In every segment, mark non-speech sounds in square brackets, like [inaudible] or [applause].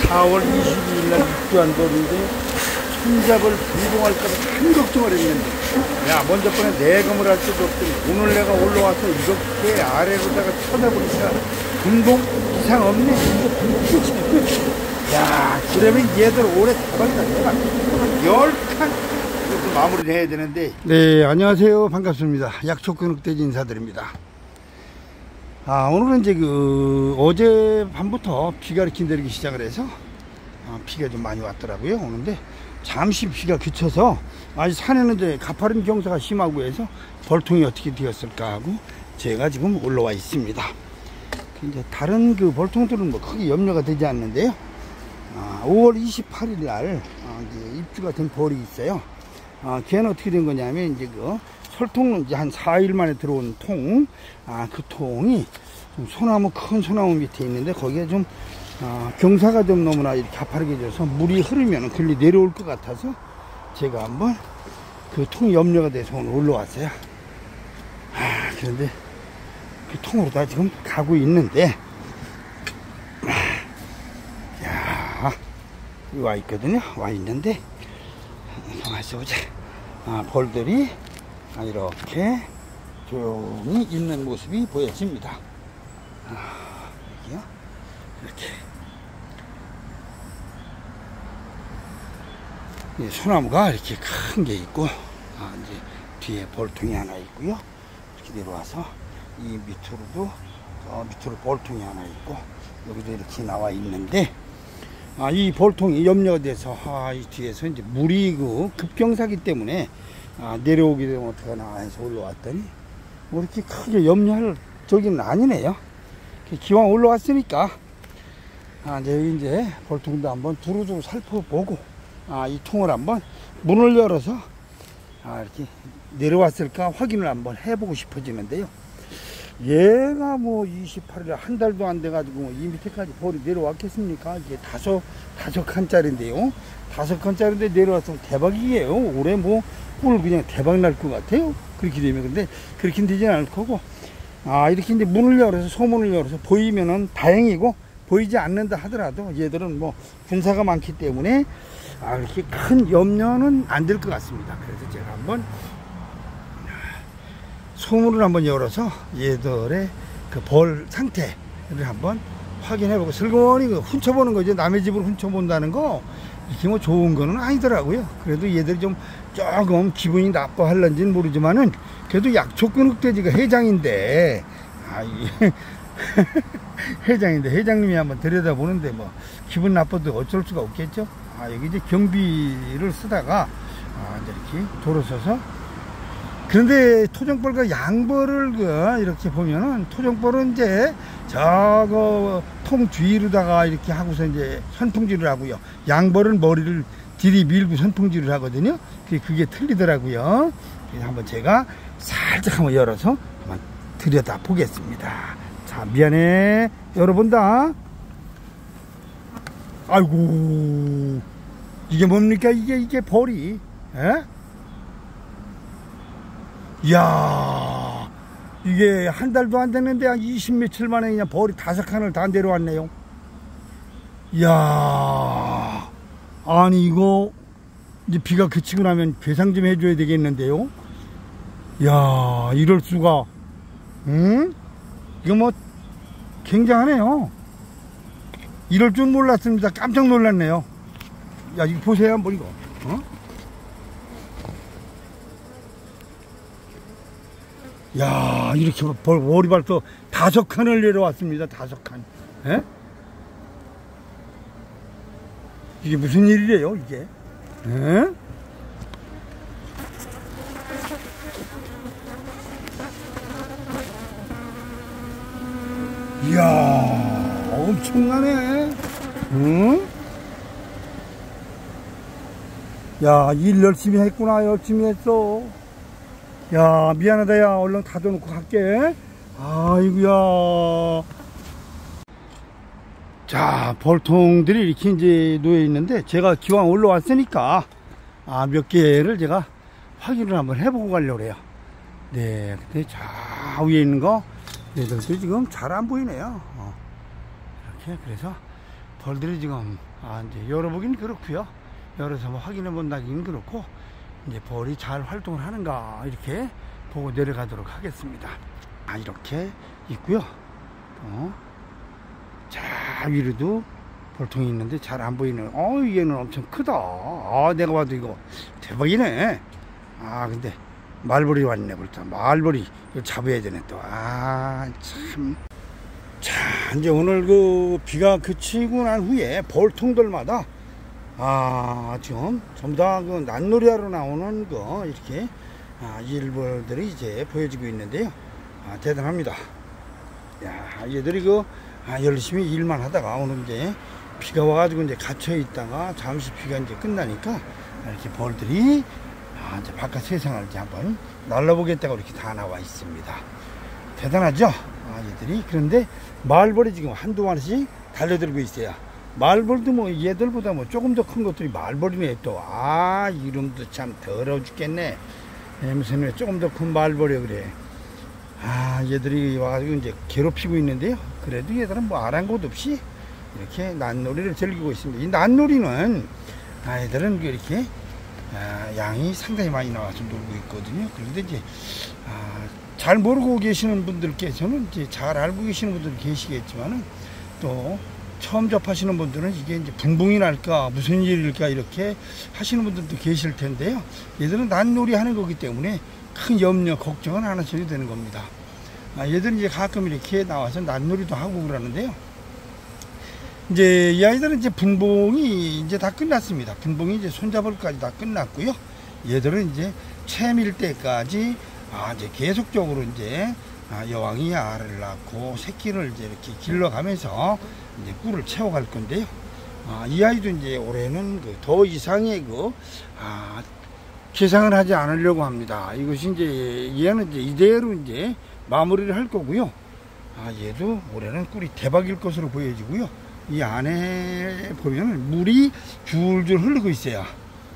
4월 22일 날 입주한 돌인데 손잡을 불공할까봐 큰 걱정을 했는데. 야 먼저 번에 내검을 할 때도 없더니 오늘 내가 올라와서 이렇게 아래로다가 쳐다보니까 분봉 이상 없네. 야 그러면 얘들 올해 대박이다. 대박. 열칸 마무리를 해야 되는데. 네 안녕하세요. 반갑습니다. 약초근육돼지 인사드립니다 아 오늘은 이제 그 어제 밤부터 비가 이렇게 내리기 시작을 해서 아, 비가 좀 많이 왔더라고요 오는데. 잠시 비가 그쳐서 아직 산에는 이제 가파른 경사가 심하고 해서 벌통이 어떻게 되었을까 하고 제가 지금 올라와 있습니다. 이제 다른 그 벌통들은 뭐 크게 염려가 되지 않는데요. 아, 5월 28일 날 아, 입주가 된 벌이 있어요. 아, 걔는 어떻게 된 거냐면 이제 그 이제 한 4일 만에 들어온 통, 아, 그 통이 좀 소나무, 큰 소나무 밑에 있는데 거기에 좀, 아, 경사가 좀 너무나 이렇게 가파르게 져서 물이 흐르면 글리 내려올 것 같아서 제가 한번 그 통이 염려가 돼서 오늘 올라왔어요. 아, 그런데 그 통으로 다 지금 가고 있는데, 아, 야, 와 있거든요. 와 있는데, 가만히 있어보자. 아, 벌들이 아, 이렇게 조용히 있는 모습이 보여집니다. 아, 여기요. 이렇게. 이 소나무가 이렇게 큰 게 있고, 아, 이제 뒤에 볼통이 하나 있고요. 이렇게 내려와서 이 밑으로도, 저 밑으로 볼통이 하나 있고, 여기도 이렇게 나와 있는데, 아, 이 볼통이 염려가 돼서, 아, 이 뒤에서 이제 물이 그 급경사기 때문에 아, 내려오게 되면 어떡하나 해서 올라왔더니 뭐 이렇게 크게 염려할 적은 아니네요. 기왕 올라왔으니까 아, 이제 이제 볼통도 한번 두루두루 살펴보고 아, 이 통을 한번 문을 열어서 아, 이렇게 내려왔을까 확인을 한번 해보고 싶어지는데요. 얘가 뭐 28일에 한 달도 안 돼가지고 뭐이 밑에까지 볼이 내려왔겠습니까? 이게 다섯, 다섯 칸짜리인데요. 다섯 칸짜리인데 내려왔으면 대박이에요. 올해 뭐, 꿀 그냥 대박 날 것 같아요. 그렇게 되면. 근데 그렇게 되진 않을 거고. 아, 이렇게 이제 문을 열어서, 소문을 열어서 보이면은 다행이고, 보이지 않는다 하더라도 얘들은 뭐 군사가 많기 때문에 아, 이렇게 큰 염려는 안 될 것 같습니다. 그래서 제가 한번 소문을 한번 열어서 얘들의 그 벌 상태를 한번 확인해 보고 슬그머니 그 훔쳐보는 거죠. 남의 집을 훔쳐본다는 거 이렇게 뭐 좋은 거는 아니더라고요. 그래도 얘들이 좀 조금 기분이 나빠할런지는 모르지만은 그래도 약초근육돼지가 회장인데 아, 이 [laughs] 회장인데 회장님이 한번 들여다보는데 뭐 기분 나빠도 어쩔 수가 없겠죠. 아 여기 이제 경비를 쓰다가 아, 이제 이렇게 돌아서서 그런데 토종벌과 양벌을 그 이렇게 보면은 토종벌은 이제 저거 통 뒤로다가 이렇게 하고서 이제 선풍질을 하고요. 양벌은 머리를 들이 밀고 선풍질을 하거든요. 그게 틀리더라고요. 그래서 한번 제가 살짝 한번 열어서 한번 들여다 보겠습니다. 자, 미안해. 열어본다. 아이고. 이게 뭡니까? 이게, 이게 벌이. 에? 이야 이게 한 달도 안 됐는데 한 20 며칠 만에 그냥 벌이 다섯 칸을 다 내려왔네요 이야 아니 이거 이제 비가 그치고 나면 배상 좀 해줘야 되겠는데요? 이야 이럴 수가. 응? 이거 뭐 굉장하네요. 이럴 줄 몰랐습니다. 깜짝 놀랐네요. 야 이거 보세요 한번 이거. 어? 야 이렇게 월이발도 다섯 칸을 내려왔습니다. 다섯 칸. 에? 이게 무슨 일이래요 이게? 에? 이야 엄청나네. 응? 야일 열심히 했구나 열심히 했어. 야 미안하다 야. 얼른 닫아놓고 갈게. 아이구야 자 벌통들이 이렇게 이제 놓여 있는데 제가 기왕 올라왔으니까 아, 몇 개를 제가 확인을 한번 해보고 가려고 해요 네 근데 저 위에 있는 거 얘들도 지금 잘 안 보이네요 어. 이렇게 그래서 벌들이 지금 아 이제 열어보긴 그렇고요. 열어서 뭐 확인해 본다긴 그렇고 이제 벌이 잘 활동을 하는가 이렇게 보고 내려가도록 하겠습니다. 아 이렇게 있고요. 어. 자 위로도 벌통이 있는데 잘 안 보이는. 어 얘는 엄청 크다. 아 내가 봐도 이거 대박이네. 아 근데 말벌이 왔네 벌써 말벌이 이거 잡아야 되네 또아참 자 이제 오늘 그 비가 그치고 난 후에 벌통들마다 아 지금 전부 다그 난놀이하러 나오는 거 이렇게 아, 일벌들이 이제 보여지고 있는데요 아, 대단합니다 야 얘들이 그 아, 열심히 일만 하다가 오늘 이제 비가 와가지고 이제 갇혀 있다가 잠시 비가 이제 끝나니까 이렇게 벌들이 아, 이제 바깥 세상을 이제 한번 날라보겠다고 이렇게 다 나와 있습니다. 대단하죠? 아, 얘들이. 그런데 말벌이 지금 한두 마리씩 달려들고 있어요. 말벌도 뭐 얘들보다 뭐 조금 더 큰 것들이 말벌이네 또. 아, 이름도 참 더러워 죽겠네. 예, 무슨 왜 조금 더 큰 말벌이 그래. 아, 얘들이 와가지고 이제 괴롭히고 있는데요. 그래도 얘들은 뭐 아랑곳 없이 이렇게 난놀이를 즐기고 있습니다. 이 난놀이는 아이들은 이렇게 아, 양이 상당히 많이 나와서 놀고 있거든요. 그런데 이제 아, 잘 모르고 계시는 분들께서는 이제 잘 알고 계시는 분들 계시겠지만은 또 처음 접하시는 분들은 이게 이제 분봉이 날까 무슨 일일까 이렇게 하시는 분들도 계실 텐데요. 얘들은 난놀이 하는 거기 때문에 큰 염려 걱정은 안 하셔도 되는 겁니다. 아, 얘들은 이제 가끔 이렇게 나와서 난놀이도 하고 그러는데요. 이제 이 아이들은 이제 분봉이 이제 다 끝났습니다. 분봉이 이제 손잡을까지 다 끝났고요. 얘들은 이제 채밀 때까지 아 이제 계속적으로 이제 아, 여왕이 알을 낳고 새끼를 이제 이렇게 길러가면서 이제 꿀을 채워갈 건데요. 아, 이 아이도 이제 올해는 그 더 이상의 그 아, 계상을 하지 않으려고 합니다. 이것이 이제 얘는 이제 이대로 이제 마무리를 할 거고요. 아, 얘도 올해는 꿀이 대박일 것으로 보여지고요. 이 안에 보면 물이 줄줄 흐르고 있어요.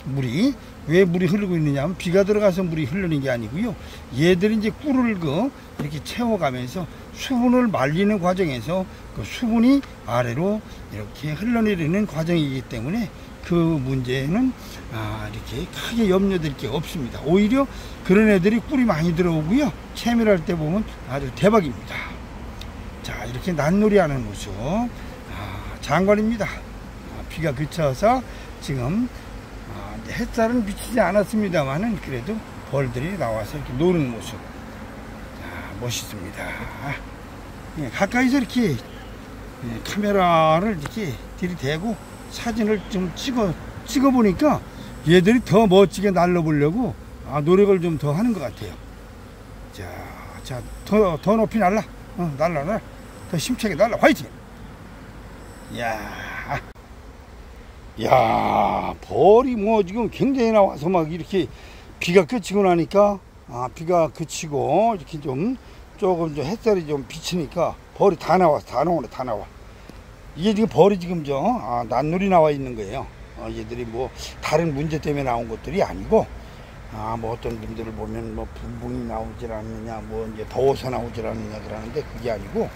물이 왜 물이 흐르고 있느냐 하면 비가 들어가서 물이 흐르는 게 아니고요. 얘들이 이제 꿀을 그 이렇게 채워가면서 수분을 말리는 과정에서 그 수분이 아래로 이렇게 흘러내리는 과정이기 때문에 그 문제는 아 이렇게 크게 염려될 게 없습니다. 오히려 그런 애들이 꿀이 많이 들어오고요. 채밀할 때 보면 아주 대박입니다. 자 이렇게 난놀이하는 모습 장관입니다. 아, 비가 그쳐서 지금 아, 햇살은 비치지 않았습니다만은 그래도 벌들이 나와서 이렇게 노는 모습 자, 멋있습니다. 예, 가까이서 이렇게 예, 카메라를 이렇게 들이대고 사진을 좀 찍어 찍어 보니까 얘들이 더 멋지게 날려보려고 아, 노력을 좀 더 하는 것 같아요. 자, 자, 더, 더 높이 날라. 어, 날라, 날라. 더 힘차게 날라. 화이팅! 야, 야, 벌이 뭐 지금 굉장히 나와서 막 이렇게 비가 그치고 나니까 아, 비가 그치고 이렇게 좀 조금 좀 햇살이 좀 비치니까 벌이 다 나와, 다 나오네, 다 나와. 이게 지금 벌이 지금 저 아, 난놀이 나와 있는 거예요. 어, 얘들이 뭐 다른 문제 때문에 나온 것들이 아니고 아, 뭐 어떤 분들을 보면 뭐 분봉이 나오질 않느냐, 뭐 이제 더워서 나오질 않느냐 그러는데 그게 아니고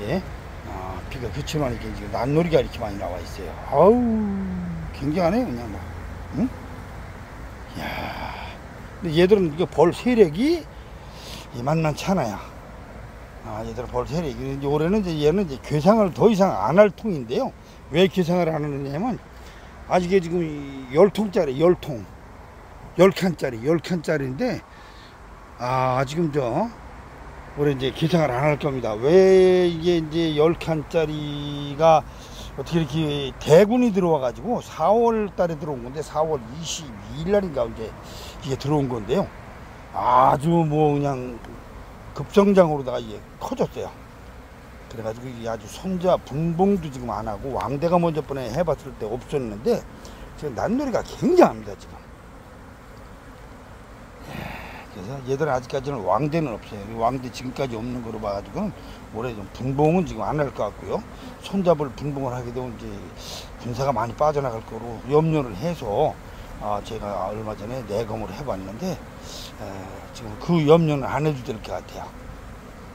예. 아, 비가 그치만 이게 지금 난놀이가 이렇게 많이 나와 있어요. 아우, 굉장하네, 그냥 뭐. 응? 야 근데 얘들은 이게 벌 세력이 만만치 않아요. 아, 벌 세력이. 이제 올해는 이제 얘는 이제 괴상을 더 이상 안 할 통인데요. 왜 괴상을 안 하느냐면, 아직에 지금 열 통짜리, 열 통. 열 칸짜리, 열 칸짜리인데, 아, 지금 저, 올해 이제 기상을 안 할 겁니다. 왜 이게 이제 10칸짜리가 어떻게 이렇게 대군이 들어와 가지고 4월 달에 들어온 건데 4월 22일 날인가 이제 이게 들어온 건데요. 아주 뭐 그냥 급성장으로다가 이게 커졌어요. 그래가지고 이게 아주 손자 분봉도 지금 안 하고 왕대가 먼저 번에 해봤을 때 없었는데 지금 난놀이가 굉장합니다 지금. 그래서 얘들은 아직까지는 왕대는 없어요. 왕대 지금까지 없는 거로 봐가지고 올해 좀 분봉은 지금 안 할 것 같고요. 손잡을 분봉을 하게 되면 이제 군사가 많이 빠져나갈 거로 염려를 해서 아, 제가 얼마 전에 내검을 해봤는데 에, 지금 그 염려는 안 해도 될 것 같아요.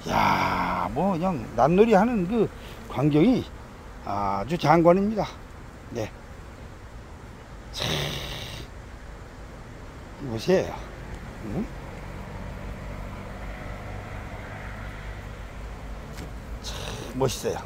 야, 뭐 그냥 난놀이 하는 그 광경이 아주 장관입니다. 네. 참, 이곳이에요. 응? 참 멋있어요.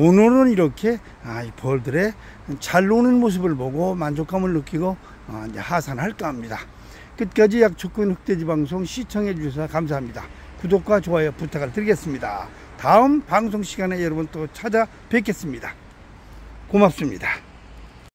오늘은 이렇게 아, 이 벌들의 잘 노는 모습을 보고 만족감을 느끼고 어, 하산할까 합니다. 끝까지 약초군 흑돼지 방송 시청해 주셔서 감사합니다. 구독과 좋아요 부탁을 드리겠습니다. 다음 방송 시간에 여러분 또 찾아뵙겠습니다. 고맙습니다.